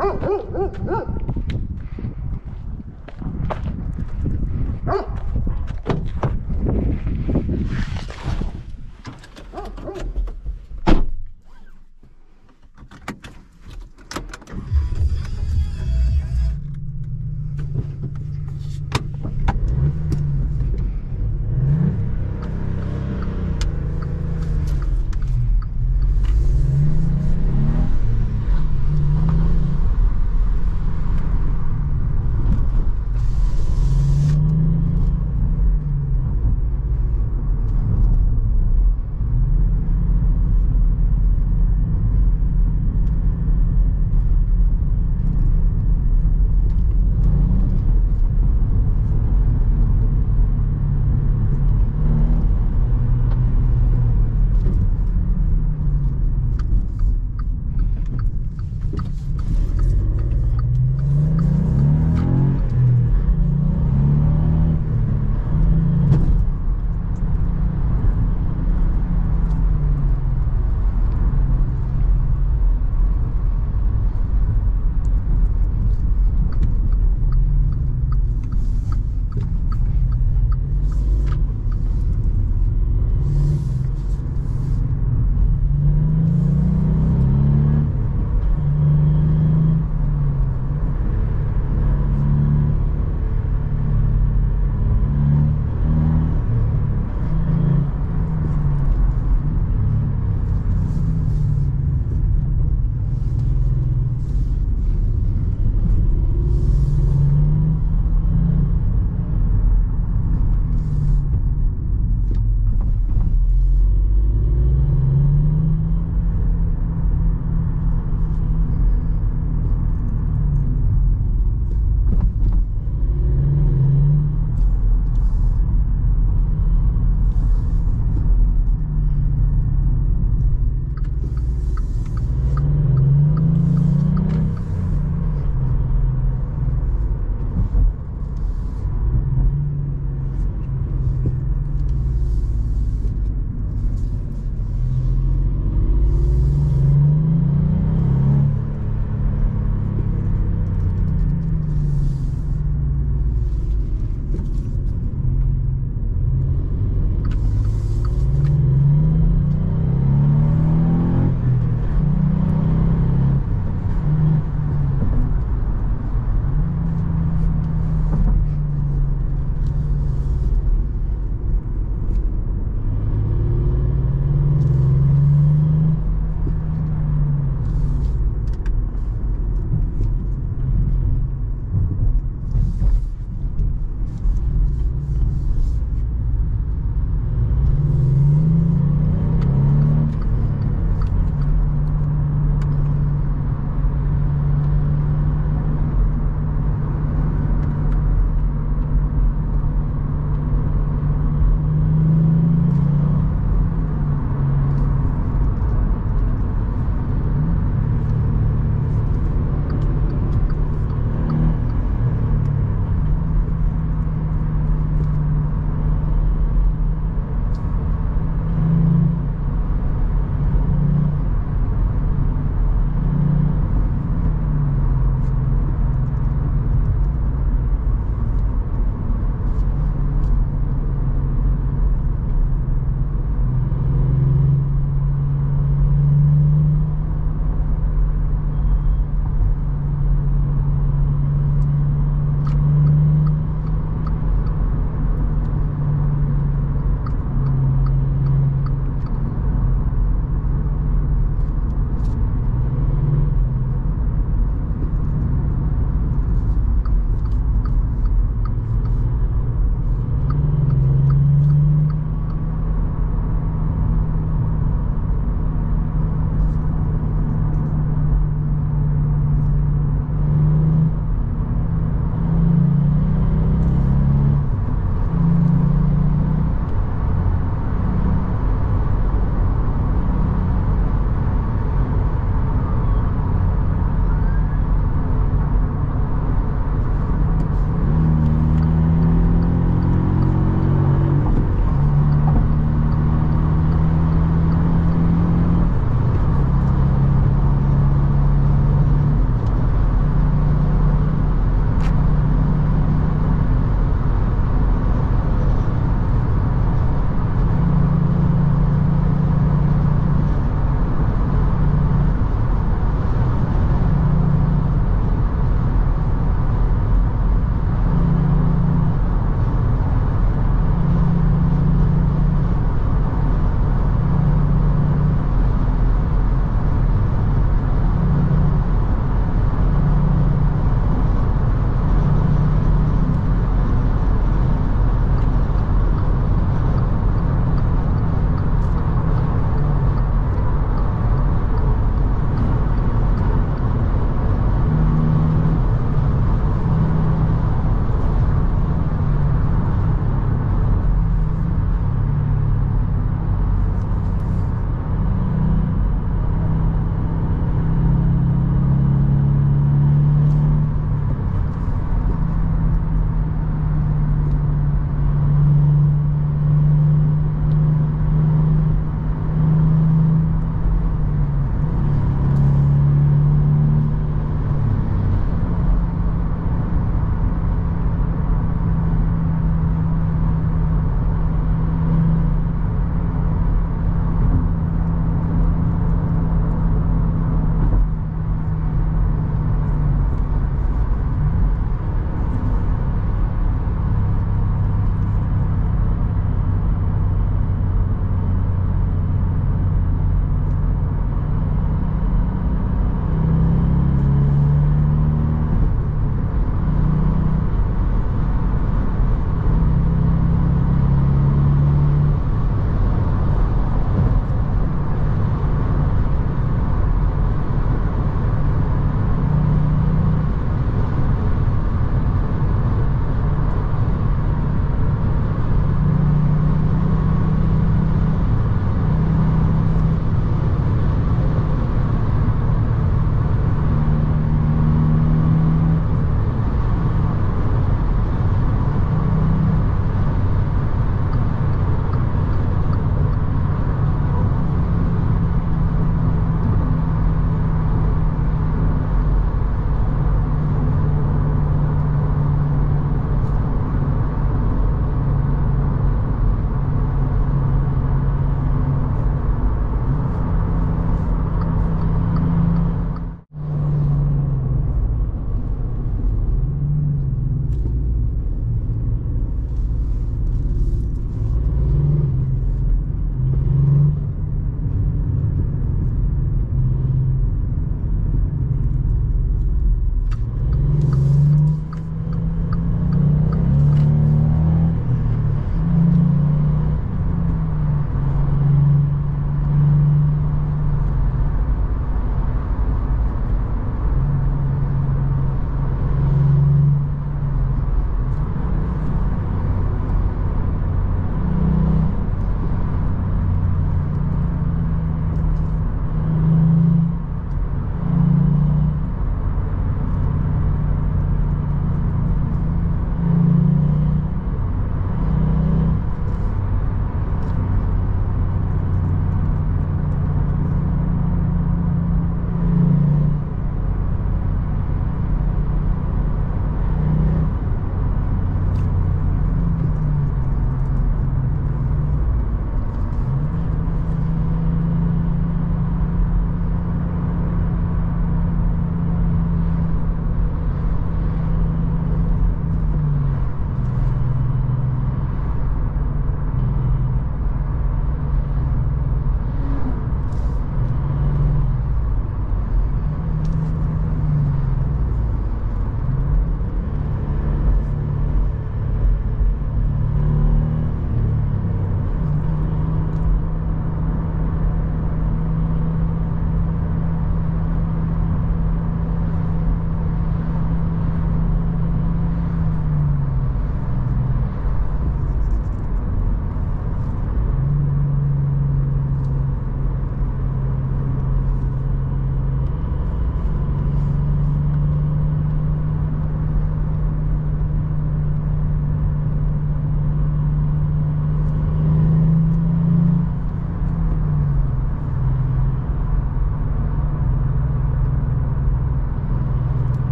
Oh.